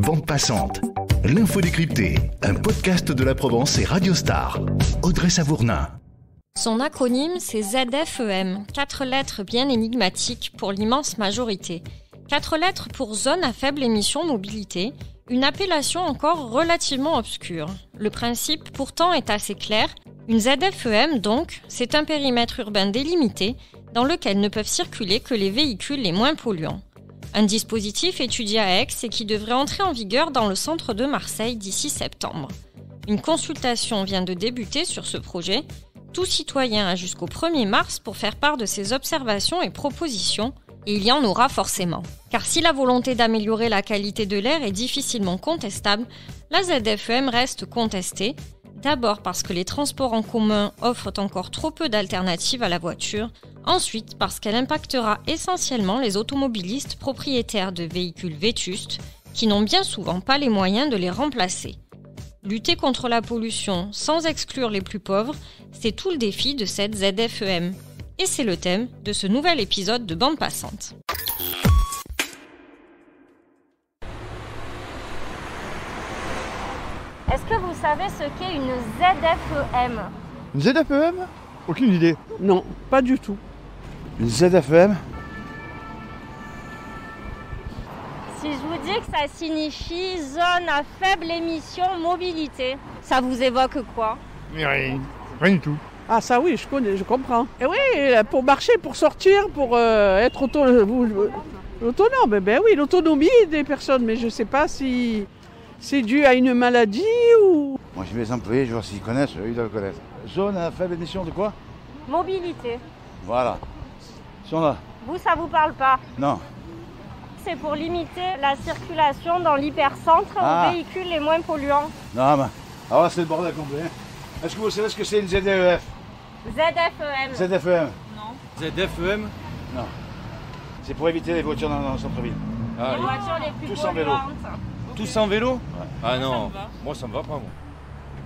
Vente passante. L'info décryptée. Un podcast de la Provence et Radio Star. Audrey Savournin. Son acronyme, c'est ZFEM, quatre lettres bien énigmatiques pour l'immense majorité. Quatre lettres pour zone à faible émission mobilité, une appellation encore relativement obscure. Le principe pourtant est assez clair. Une ZFEM, donc, c'est un périmètre urbain délimité dans lequel ne peuvent circuler que les véhicules les moins polluants. Un dispositif étudié à Aix et qui devrait entrer en vigueur dans le centre de Marseille d'ici septembre. Une consultation vient de débuter sur ce projet. Tout citoyen a jusqu'au 1er mars pour faire part de ses observations et propositions, et il y en aura forcément. Car si la volonté d'améliorer la qualité de l'air est difficilement contestable, la ZFEM reste contestée, D'abord parce que les transports en commun offrent encore trop peu d'alternatives à la voiture, ensuite parce qu'elle impactera essentiellement les automobilistes propriétaires de véhicules vétustes qui n'ont bien souvent pas les moyens de les remplacer. Lutter contre la pollution sans exclure les plus pauvres, c'est tout le défi de cette ZFEM. Et c'est le thème de ce nouvel épisode de Bande Passante. Est-ce que vous savez ce qu'est une ZFEM Une ZFEM Aucune idée. Non, pas du tout. Une ZFEM Si je vous dis que ça signifie zone à faible émission mobilité, ça vous évoque quoi? Mais rien. Rien du tout. Ah ça oui, je connais, je comprends. Et oui, pour marcher, pour sortir, pour euh, être auto- vous- autonome. Eh Ben oui, l'autonomie des personnes, mais je ne sais pas si c'est dû à une maladie ou... Moi j'ai mes employés, je vois s'ils connaissent, eux ils doivent connaître. Zone à faible émission de quoi? Mobilité. Voilà. Ils sont là. Vous, ça vous parle pas? Non. C'est pour limiter la circulation dans l'hypercentre Ah. aux véhicules les moins polluants. Non, mais. Alors là c'est le bordel complet. hein. Est-ce que vous savez ce que c'est une ZEF ZFEM. ZFEM ZFEM Non. C'est pour éviter les voitures dans, dans le centre-ville. ah, les voitures les plus Tous en vélo. Tous en vélo Ah non, moi ça me va pas moi.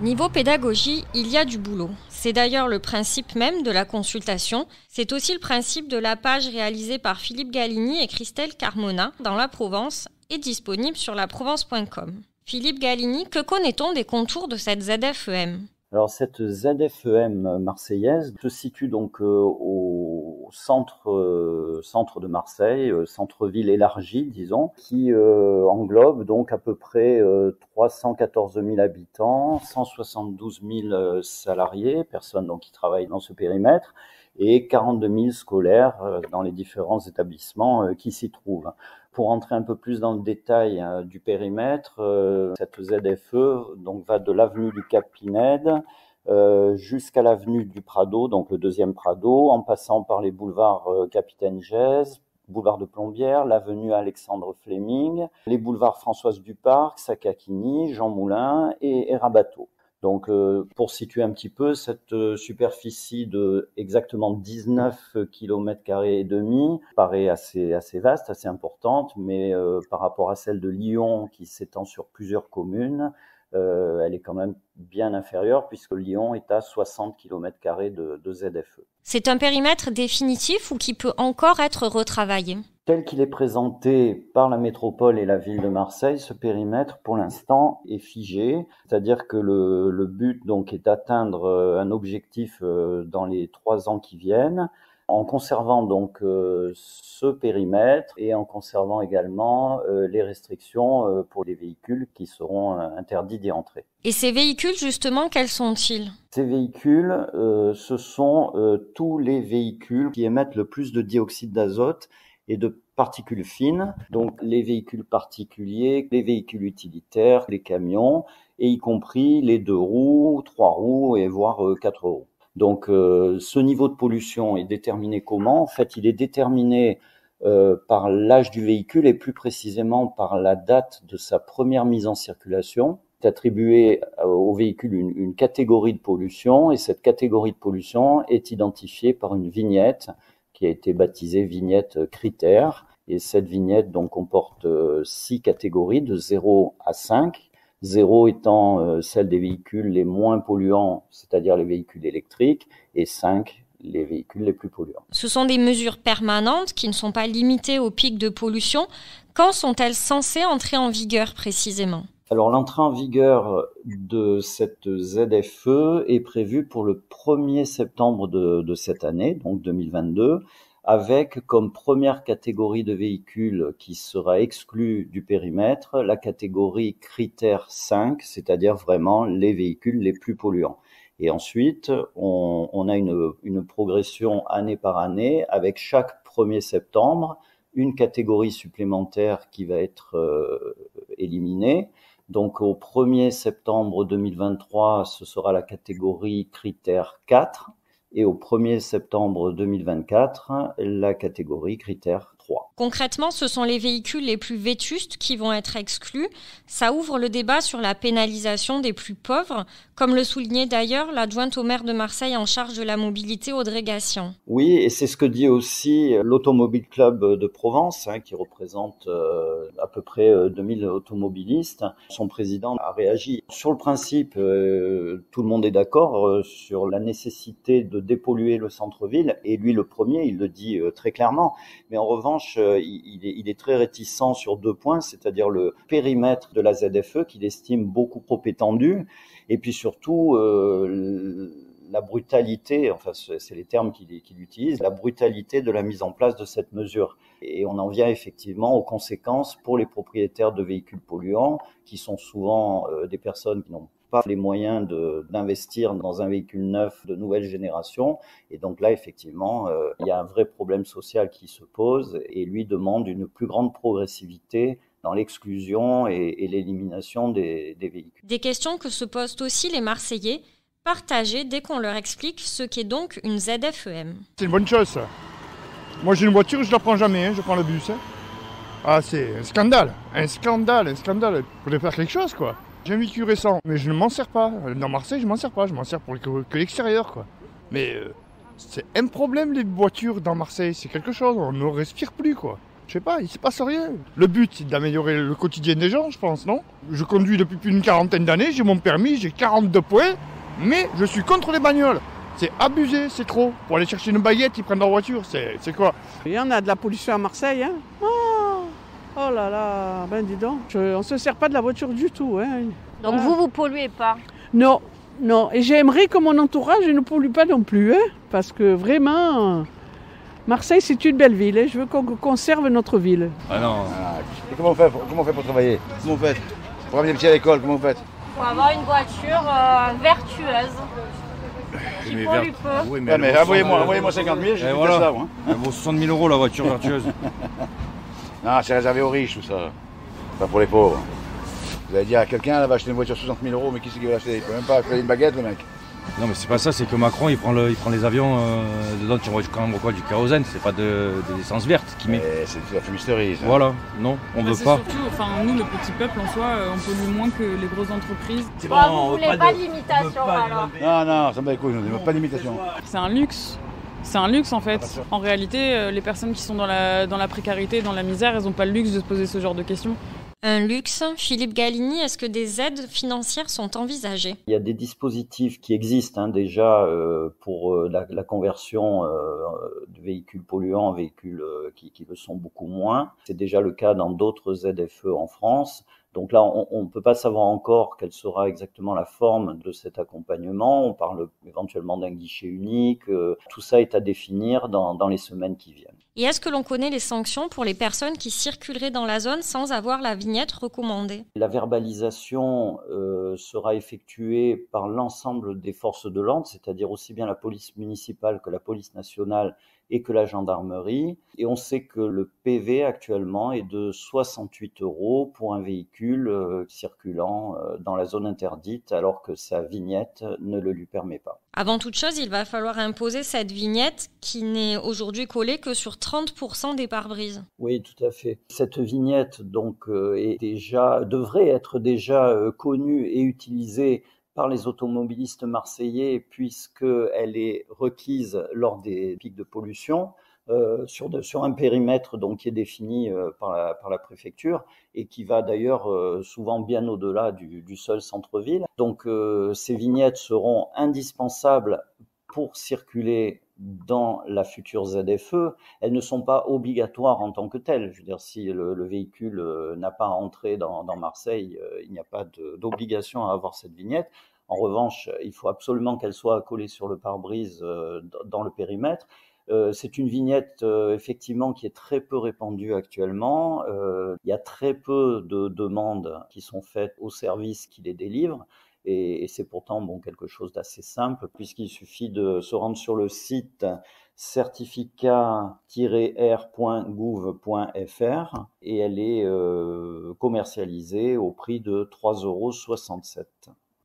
Niveau pédagogie, il y a du boulot. C'est d'ailleurs le principe même de la consultation. C'est aussi le principe de la page réalisée par Philippe Galligny et Christelle Carmona dans la Provence et disponible sur laprovence.com. Philippe Galligny, que connaît-on des contours de cette ZFEM Alors cette ZFEM marseillaise se situe donc euh, au centre euh, centre de Marseille, euh, centre-ville élargi, disons, qui euh, englobe donc à peu près euh, 314 000 habitants, 172 000 euh, salariés, personnes donc qui travaillent dans ce périmètre, et 42 000 scolaires dans les différents établissements qui s'y trouvent. Pour entrer un peu plus dans le détail du périmètre, cette ZFE donc va de l'avenue du Cap Pinède jusqu'à l'avenue du Prado, donc le deuxième Prado, en passant par les boulevards euh, Capitaine Gèze, boulevard de Plombières, l'avenue Alexandre Fleming, les boulevards Françoise Duparc, Sakakini, Jean Moulin et, et Rabateau. Donc, euh, pour situer un petit peu, cette euh, superficie de exactement 19 km et demi paraît assez, assez vaste, assez importante, mais euh, par rapport à celle de Lyon qui s'étend sur plusieurs communes, euh, elle est quand même bien inférieure puisque Lyon est à 60 km de, de ZFE. C'est un périmètre définitif ou qui peut encore être retravaillé? Tel qu'il est présenté par la métropole et la ville de Marseille, ce périmètre, pour l'instant, est figé. C'est-à-dire que le, le but, donc, est d'atteindre euh, un objectif euh, dans les trois ans qui viennent, en conservant donc euh, ce périmètre et en conservant également euh, les restrictions euh, pour les véhicules qui seront interdits d'y entrer. Et ces véhicules, justement, quels sont-ils? Ces véhicules, euh, ce sont euh, tous les véhicules qui émettent le plus de dioxyde d'azote et de particules fines, donc les véhicules particuliers, les véhicules utilitaires, les camions, et y compris les deux roues, trois roues et voire quatre roues. Donc euh, ce niveau de pollution est déterminé comment? En fait, il est déterminé euh, par l'âge du véhicule et plus précisément par la date de sa première mise en circulation est attribué euh, au véhicule une, une catégorie de pollution et cette catégorie de pollution est identifiée par une vignette qui a été baptisée vignette critère. Et cette vignette donc comporte euh, six catégories de 0 à 5. 0 étant euh, celle des véhicules les moins polluants, c'est-à-dire les véhicules électriques, et 5 les véhicules les plus polluants. Ce sont des mesures permanentes qui ne sont pas limitées au pic de pollution. Quand sont-elles censées entrer en vigueur précisément? Alors l'entrée en vigueur de cette ZFE est prévue pour le 1er septembre de, de cette année, donc 2022, avec comme première catégorie de véhicules qui sera exclue du périmètre la catégorie critère 5, c'est-à-dire vraiment les véhicules les plus polluants. Et ensuite, on, on a une, une, progression année par année avec chaque 1er septembre une catégorie supplémentaire qui va être euh, éliminée. Donc au 1er septembre 2023, ce sera la catégorie critère 4 et au 1er septembre 2024, la catégorie critère Concrètement, ce sont les véhicules les plus vétustes qui vont être exclus. Ça ouvre le débat sur la pénalisation des plus pauvres, comme le soulignait d'ailleurs l'adjointe au maire de Marseille en charge de la mobilité, Audrey Gassian. Oui, et c'est ce que dit aussi l'Automobile Club de Provence, hein, qui représente euh, à peu près 2000 euh, automobilistes. Son président a réagi. Sur le principe, euh, tout le monde est d'accord euh, sur la nécessité de dépolluer le centre-ville, et lui le premier, il le dit très clairement. Mais en revanche, euh, il est, très réticent sur deux points, c'est-à-dire le périmètre de la ZFE qu'il estime beaucoup trop étendu, et puis surtout euh, la brutalité, enfin c'est les termes qu'il utilise, la brutalité de la mise en place de cette mesure. Et on en vient effectivement aux conséquences pour les propriétaires de véhicules polluants, qui sont souvent euh, des personnes qui n'ont pas les moyens d'investir dans un véhicule neuf de nouvelle génération. Et donc là, effectivement, euh, il y a un vrai problème social qui se pose et lui demande une plus grande progressivité dans l'exclusion et, l'élimination des, des véhicules. Des questions que se posent aussi les Marseillais, partagées dès qu'on leur explique ce qu'est donc une ZFEM. C'est une bonne chose, ça. Moi, j'ai une voiture, je ne la prends jamais, hein, je prends le bus. Hein. Ah, c'est un scandale, un scandale, un scandale. Il faudrait faire quelque chose, quoi. J'ai un véhicule récent, mais je ne m'en sers pas. Dans Marseille, je m'en sers pas. Je m'en sers pour que, l'extérieur, quoi. Mais euh, c'est un problème, les voitures dans Marseille. C'est quelque chose. On ne respire plus, quoi. Je sais pas, il se passe rien. Le but, c'est d'améliorer le quotidien des gens, je pense, non? Je conduis depuis plus d'une quarantaine d'années, j'ai mon permis, j'ai 42 points, mais je suis contre les bagnoles. C'est abusé, c'est trop. Pour aller chercher une baguette, ils prennent leur voiture, c'est quoi? Il y en a de la pollution à Marseille, hein Oh là là, ben dis donc, on ne se sert pas de la voiture du tout. Hein. Donc vous, vous polluez pas Non, non. Et j'aimerais que mon entourage ne pollue pas non plus. Hein, parce que vraiment, Marseille, c'est une belle ville. et hein. Je veux qu'on conserve notre ville. Ah non. Ah, et comment on, fait, comment on fait pour travailler? Comment vous faites Pour amener les petits à l'école, comment vous faites Pour avoir une voiture euh, vertueuse. Qui mais pollue peu. Oui, mais, mais envoyez-moi envoyez 50 000, j'ai voilà. ça. Moi. Elle vaut 60 000 euros la voiture vertueuse. Non, c'est réservé aux riches tout ça. Pas pour les pauvres. Vous allez dire à quelqu'un, elle va acheter une voiture 60 000 euros, mais qui c'est qui va l'acheter? Il peut même pas acheter une baguette, le mec. Non, mais c'est pas ça, c'est que Macron, il prend, le, il prend les avions, euh, dedans, tu vois quand même quoi, du kérosène, c'est pas de, de l'essence verte qui met. C'est de la fumisterie, ça. Voilà, non, on bah, veut pas. Surtout, enfin, nous, le petit peuple, en soi, euh, on pollue moins que les grosses entreprises. C'est bon, vous voulez pas, de limitation, alors Non, non, ça me bat les couilles, pas de limitation. C'est un luxe. C'est un luxe en fait. En réalité, euh, les personnes qui sont dans la, dans la précarité, dans la misère, elles n'ont pas le luxe de se poser ce genre de questions. Un luxe. Philippe Galini, est-ce que des aides financières sont envisagées? Il y a des dispositifs qui existent hein, déjà euh, pour euh, la, la, conversion de véhicules polluants en véhicules qui, qui le sont beaucoup moins. C'est déjà le cas dans d'autres ZFE en France. Donc là, on ne peut pas savoir encore quelle sera exactement la forme de cet accompagnement. On parle éventuellement d'un guichet unique. Euh, tout ça est à définir dans, dans les semaines qui viennent. Et est-ce que l'on connaît les sanctions pour les personnes qui circuleraient dans la zone sans avoir la vignette recommandée? La verbalisation euh, sera effectuée par l'ensemble des forces de l'ordre, c'est-à-dire aussi bien la police municipale que la police nationale et que la gendarmerie. Et on sait que le PV actuellement est de 68 euros pour un véhicule euh, circulant euh, dans la zone interdite alors que sa vignette ne le lui permet pas. Avant toute chose, il va falloir imposer cette vignette qui n'est aujourd'hui collée que sur 30% des pare-brises. Oui, tout à fait. Cette vignette donc euh, est déjà devrait être déjà connue et utilisée par les automobilistes marseillais puisqu'elle est requise lors des pics de pollution euh, sur, de, sur, un périmètre donc qui est défini euh, par, la, par, la, préfecture et qui va d'ailleurs euh, souvent bien au-delà du, du, seul centre-ville. Donc euh, ces vignettes seront indispensables pour circuler dans la future ZFE, elles ne sont pas obligatoires en tant que telles. Je veux dire, si le, véhicule euh, n'a pas à entrer dans, Marseille, euh, il n'y a pas d'obligation à avoir cette vignette. En revanche, il faut absolument qu'elle soit collée sur le pare-brise euh, dans le périmètre. c'est une vignette effectivement qui est très peu répandue actuellement. il y a très peu de demandes qui sont faites aux services qui les délivrent. Et, c'est pourtant bon, quelque chose d'assez simple, puisqu'il suffit de se rendre sur le site certificat-r.gouv.fr et elle est euh, commercialisée au prix de 3,67 euros.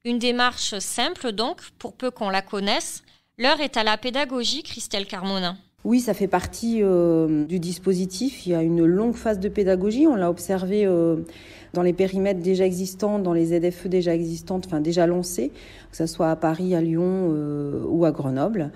Une démarche simple donc, pour peu qu'on la connaisse. L'heure est à la pédagogie, Christelle Carmona. Oui, ça fait partie euh, du dispositif. Il y a une longue phase de pédagogie. On l'a observé euh, dans les périmètres déjà existants, dans les ZFE déjà existantes, enfin déjà lancées, que ce soit à Paris, à Lyon euh, ou à Grenoble.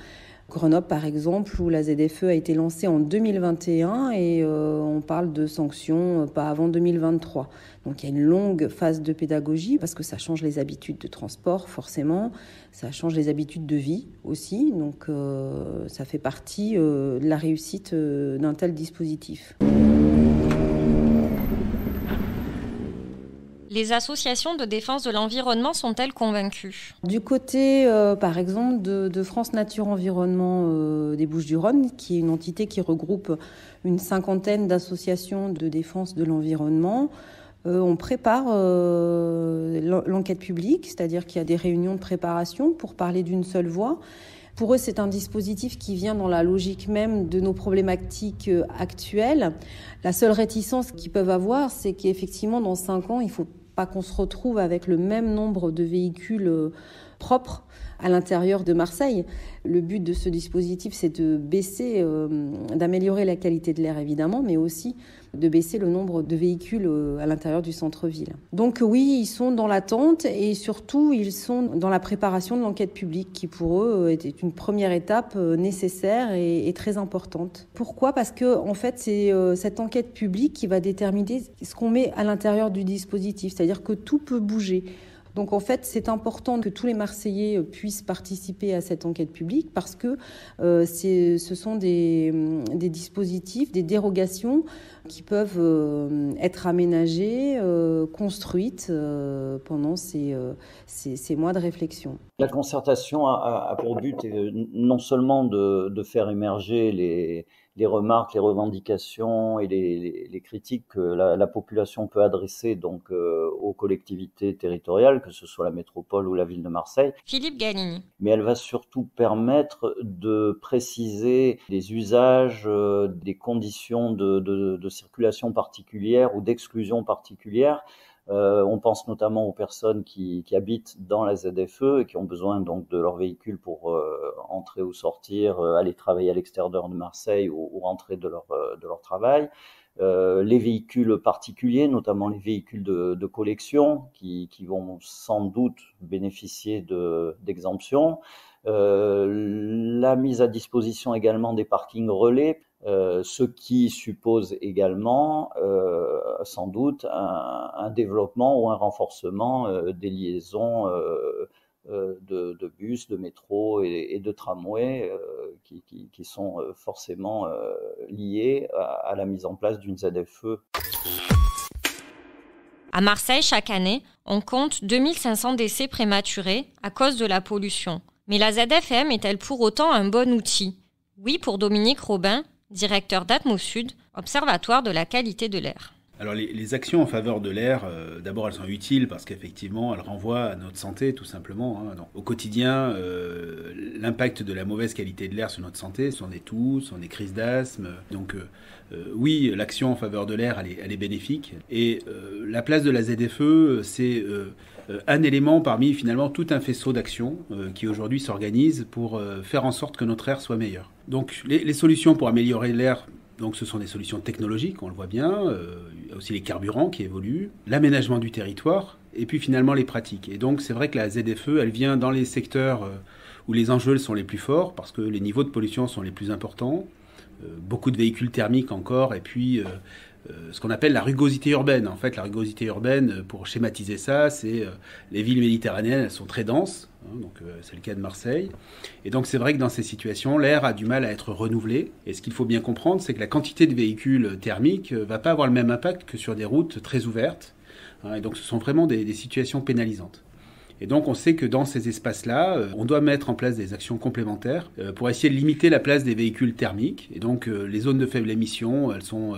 Grenoble, par exemple, où la ZFE a été lancée en 2021 et euh, on parle de sanctions euh, pas avant 2023. Donc il y a une longue phase de pédagogie parce que ça change les habitudes de transport, forcément, ça change les habitudes de vie aussi. Donc ça fait partie de la réussite d'un tel dispositif. Les associations de défense de l'environnement sont-elles convaincues? Du côté, euh, par exemple, de, France Nature Environnement euh, des Bouches-du-Rhône, qui est une entité qui regroupe une cinquantaine d'associations de défense de l'environnement, euh, on prépare l'enquête publique, c'est-à-dire qu'il y a des réunions de préparation pour parler d'une seule voix. Pour eux, c'est un dispositif qui vient dans la logique même de nos problématiques actuelles. La seule réticence qu'ils peuvent avoir, c'est qu'effectivement, dans cinq ans, il faut pas qu'on se retrouve avec le même nombre de véhicules euh, propres à l'intérieur de Marseille. Le but de ce dispositif, c'est de baisser, euh, d'améliorer la qualité de l'air évidemment, mais aussi de baisser le nombre de véhicules euh, à l'intérieur du centre-ville. Donc oui, ils sont dans l'attente et surtout ils sont dans la préparation de l'enquête publique qui pour eux était une première étape euh, nécessaire et, très importante. Pourquoi? Parce que en fait c'est euh, cette enquête publique qui va déterminer ce qu'on met à l'intérieur du dispositif, c'est-à-dire que tout peut bouger. Donc en fait, c'est important que tous les Marseillais euh, puissent participer à cette enquête publique parce que euh, ce sont des, hum, des, dispositifs, des dérogations qui peuvent euh, être aménagées, construites pendant ces, mois de réflexion. La concertation a, pour but non seulement de faire émerger les les remarques, les revendications et les, les, critiques que la, la, population peut adresser donc euh, aux collectivités territoriales, que ce soit la métropole ou la ville de Marseille. Philippe Ganini. Mais elle va surtout permettre de préciser les usages, euh, des conditions de, de, de circulation particulières ou d'exclusion particulière euh, on pense notamment aux personnes qui, habitent dans la ZFE et qui ont besoin donc de leur véhicule pour euh, entrer ou sortir, euh, aller travailler à l'extérieur de Marseille ou, rentrer de leur, de leur travail. les véhicules particuliers, notamment les véhicules de, collection, qui, vont sans doute bénéficier d'exemptions. la mise à disposition également des parkings relais euh, ce qui suppose également euh, sans doute un, développement ou un renforcement euh, des liaisons de, bus, de métro et, de tramway qui, sont forcément liés à, la mise en place d'une ZFE. À Marseille, chaque année, on compte 2500 décès prématurés à cause de la pollution. Mais la ZFM est-elle pour autant un bon outil? Oui, pour Dominique Robin, directeur d'Atmosud, Observatoire de la qualité de l'air. Alors les, actions en faveur de l'air, euh, d'abord elles sont utiles parce qu'effectivement elles renvoient à notre santé tout simplement. Hein. au quotidien, euh, l'impact de la mauvaise qualité de l'air sur notre santé, ce sont des toux, sont des crises d'asthme. Donc euh, oui, l'action en faveur de l'air, elle est, est, bénéfique. Et la place de la ZFE, c'est un élément parmi finalement tout un faisceau d'actions qui aujourd'hui s'organisent pour faire en sorte que notre air soit meilleur. Donc les, solutions pour améliorer l'air, donc ce sont des solutions technologiques, on le voit bien. Euh, il y a aussi les carburants qui évoluent, l'aménagement du territoire, et puis finalement les pratiques. Et donc c'est vrai que la ZFE, elle vient dans les secteurs euh, où les enjeux sont les plus forts, parce que les niveaux de pollution sont les plus importants. Euh, beaucoup de véhicules thermiques encore, et puis ce qu'on appelle la rugosité urbaine. En fait, la rugosité urbaine, pour schématiser ça, c'est les villes méditerranéennes, elles sont très denses, hein, donc c'est le cas de Marseille. Et donc c'est vrai que dans ces situations, l'air a du mal à être renouvelé. Et ce qu'il faut bien comprendre, c'est que la quantité de véhicules thermiques va pas avoir le même impact que sur des routes très ouvertes. Hein, et donc ce sont vraiment des situations pénalisantes. Et donc on sait que dans ces espaces-là, euh, on doit mettre en place des actions complémentaires euh, pour essayer de limiter la place des véhicules thermiques. Et donc euh, les zones de faible émission, elles sont,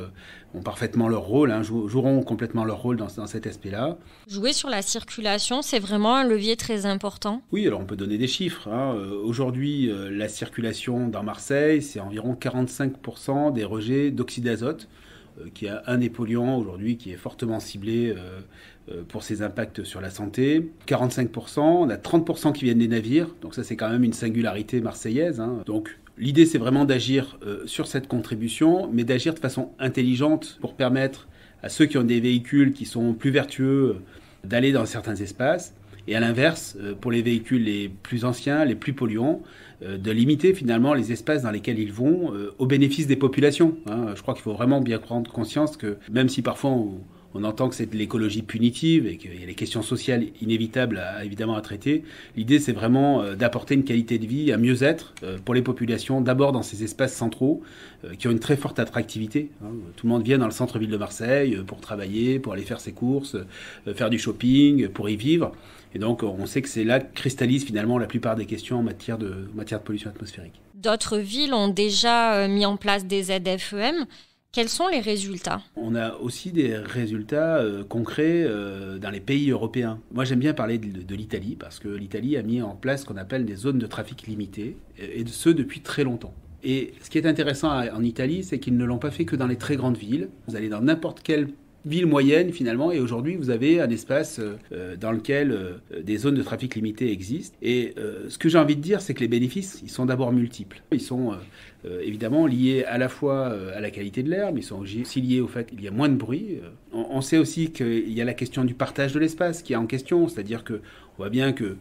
ont parfaitement leur rôle, hein, joueront complètement leur rôle dans, cet aspect-là. Jouer sur la circulation, c'est vraiment un levier très important. Oui, alors on peut donner des chiffres. Hein. Aujourd'hui, la circulation dans Marseille, c'est environ 45% des rejets d'oxyde d'azote qui a un des polluants aujourd'hui qui est fortement ciblé euh, pour ses impacts sur la santé. 45%, on a 30% qui viennent des navires, donc ça c'est quand même une singularité marseillaise. Hein. Donc l'idée c'est vraiment d'agir euh, sur cette contribution, mais d'agir de façon intelligente pour permettre à ceux qui ont des véhicules qui sont plus vertueux euh, d'aller dans certains espaces. Et à l'inverse, pour les véhicules les plus anciens, les plus polluants, de limiter finalement les espaces dans lesquels ils vont au bénéfice des populations. Hein. Je crois qu'il faut vraiment bien prendre conscience que même si parfois on, on entend que c'est de l'écologie punitive et qu'il y a les questions sociales inévitables à, évidemment à traiter. L'idée, c'est vraiment euh, d'apporter une qualité de vie, un mieux-être euh, pour les populations, d'abord dans ces espaces centraux euh, qui ont une très forte attractivité. Hein. Tout le monde vient dans le centre-ville de Marseille pour travailler, pour aller faire ses courses, faire du shopping, pour y vivre. Et donc, on sait que c'est là que cristallise finalement la plupart des questions en matière de, en matière de pollution atmosphérique. D'autres villes ont déjà mis en place des ZFEM. Quels sont les résultats? On a aussi des résultats euh, concrets euh, dans les pays européens. Moi j'aime bien parler de, l'Italie parce que l'Italie a mis en place ce qu'on appelle des zones de trafic limité et ce depuis très longtemps. Et ce qui est intéressant en Italie, c'est qu'ils ne l'ont pas fait que dans les très grandes villes. Vous allez dans n'importe quelle ville moyenne finalement et aujourd'hui vous avez un espace euh, dans lequel des zones de trafic limité existent. Et ce que j'ai envie de dire c'est que les bénéfices ils sont d'abord multiples. Ils sont euh, évidemment liés à la fois euh, à la qualité de l'air, mais ils sont aussi liés au fait qu'il y a moins de bruit. Euh, on, sait aussi qu'il y a la question du partage de l'espace qui est en question, c'est-à-dire que on voit bien que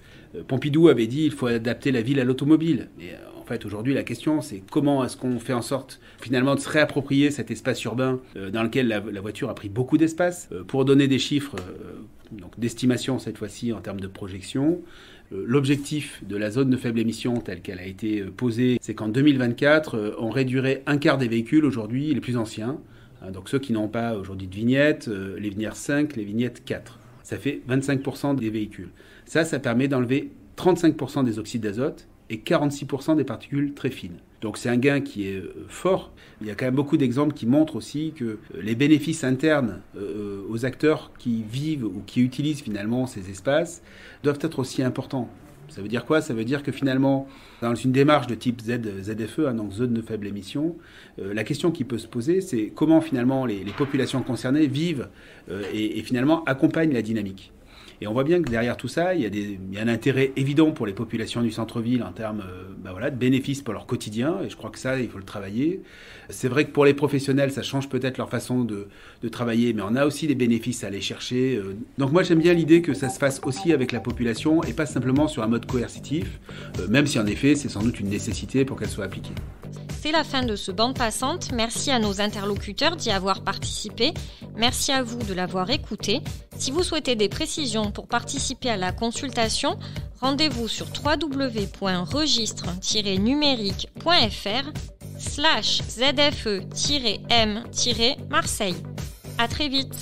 Pompidou avait dit il faut adapter la ville à l'automobile. Et en fait, aujourd'hui, la question, c'est comment est-ce qu'on fait en sorte, finalement, de se réapproprier cet espace urbain dans lequel la, voiture a pris beaucoup d'espace. pour donner des chiffres, d'estimation cette fois-ci en termes de projection, euh, l'objectif de la zone de faible émission telle qu'elle a été euh, posée, c'est qu'en 2024, euh, on réduirait un quart des véhicules aujourd'hui les plus anciens. Hein, donc ceux qui n'ont pas aujourd'hui de vignettes, les vignettes 5, les vignettes 4. Ça fait 25% des véhicules. Ça, ça permet d'enlever 35% des oxydes d'azote et 46% des particules très fines. Donc c'est un gain qui est euh, fort. Il y a quand même beaucoup d'exemples qui montrent aussi que euh, les bénéfices internes euh, aux acteurs qui vivent ou qui utilisent finalement ces espaces doivent être aussi importants. Ça veut dire quoi? Ça veut dire que finalement, dans une démarche de type Z, ZFE, hein, donc zone de faible émission, la question qui peut se poser, c'est comment finalement les, populations concernées vivent et, finalement accompagnent la dynamique. Et on voit bien que derrière tout ça, il y a, un intérêt évident pour les populations du centre-ville en termes bah voilà, de bénéfices pour leur quotidien. Et je crois que ça, il faut le travailler. C'est vrai que pour les professionnels, ça change peut-être leur façon de, de, travailler, mais on a aussi des bénéfices à aller chercher. Euh. Donc moi, j'aime bien l'idée que ça se fasse aussi avec la population et pas simplement sur un mode coercitif, euh, même si en effet, c'est sans doute une nécessité pour qu'elle soit appliquée. C'est la fin de ce bande passante. Merci à nos interlocuteurs d'y avoir participé. Merci à vous de l'avoir écouté. Si vous souhaitez des précisions pour participer à la consultation, rendez-vous sur www.registre-numérique.fr slash zfe-m-marseille. À très vite